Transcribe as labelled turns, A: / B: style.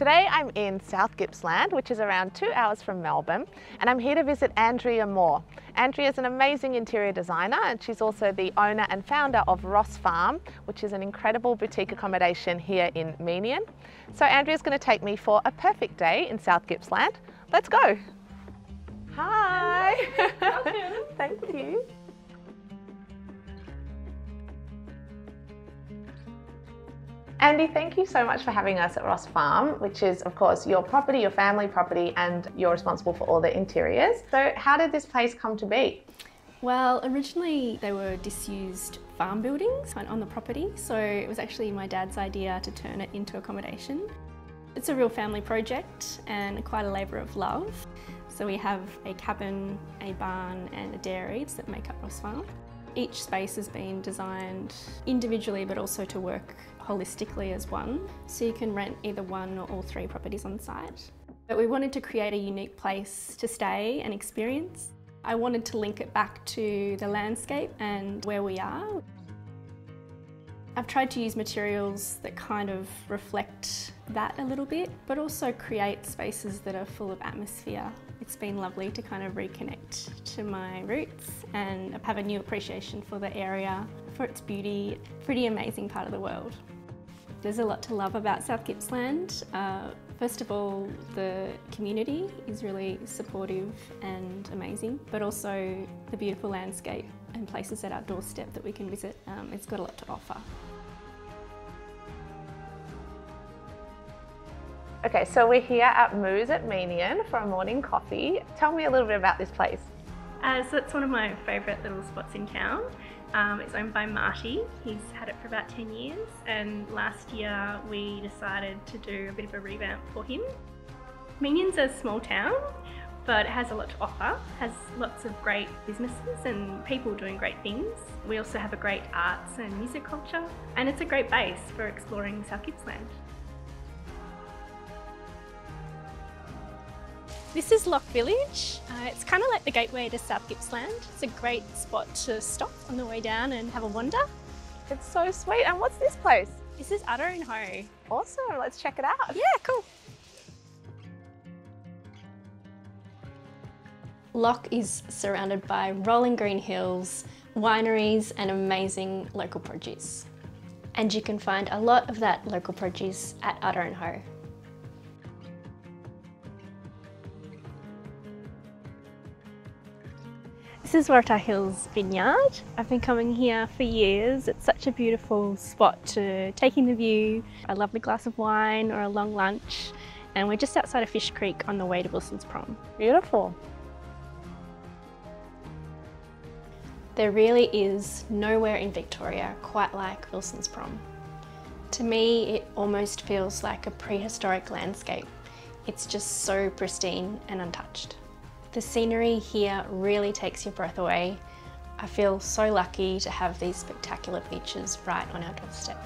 A: Today I'm in South Gippsland, which is around two hours from Melbourne, and I'm here to visit Andrea Moore. Andrea is an amazing interior designer and she's also the owner and founder of Ross Farm, which is an incredible boutique accommodation here in Meeniyan. So Andrea's going to take me for a perfect day in South Gippsland. Let's go! Hi! Thank you. Andy, thank you so much for having us at Ross Farm, which is, of course, your property, your family property, and you're responsible for all the interiors. So, how did this place come to be?
B: Well, originally they were disused farm buildings on the property, so it was actually my dad's idea to turn it into accommodation. It's a real family project and quite a labour of love. So we have a cabin, a barn and a dairy that make up Ross Farm. Each space has been designed individually but also to work holistically as one. So you can rent either one or all three properties on site. But we wanted to create a unique place to stay and experience. I wanted to link it back to the landscape and where we are. I've tried to use materials that kind of reflect that a little bit, but also create spaces that are full of atmosphere. It's been lovely to kind of reconnect to my roots and have a new appreciation for the area, for its beauty, pretty amazing part of the world. There's a lot to love about South Gippsland. Uh, first of all, the community is really supportive and amazing, but also the beautiful landscape and places at our doorstep that we can visit. Um, it's got a lot to offer.
A: Okay, so we're here at Moo's at Meeniyan for a morning coffee. Tell me a little bit about this place.
B: Uh, so it's one of my favourite little spots in town. Um, it's owned by Marty. He's had it for about 10 years and last year we decided to do a bit of a revamp for him. Meeniyan's a small town but it has a lot to offer, has lots of great businesses and people doing great things. We also have a great arts and music culture and it's a great base for exploring South Gippsland. This is Loch Village. Uh, it's kind of like the gateway to South Gippsland. It's a great spot to stop on the way down and have a wander.
A: It's so sweet. And what's this place?
B: This is Udder and Hoe.
A: Awesome. Let's check it out.
B: Yeah, cool. Loch is surrounded by rolling green hills, wineries and amazing local produce. And you can find a lot of that local produce at Udder and Hoe. This is Waratah Hills Vineyard. I've been coming here for years. It's such a beautiful spot to take in the view, I love a lovely glass of wine or a long lunch. And we're just outside of Fish Creek on the way to Wilson's Prom.
A: Beautiful.
B: There really is nowhere in Victoria quite like Wilson's Prom. To me, it almost feels like a prehistoric landscape. It's just so pristine and untouched. The scenery here really takes your breath away. I feel so lucky to have these spectacular beaches right on our doorstep.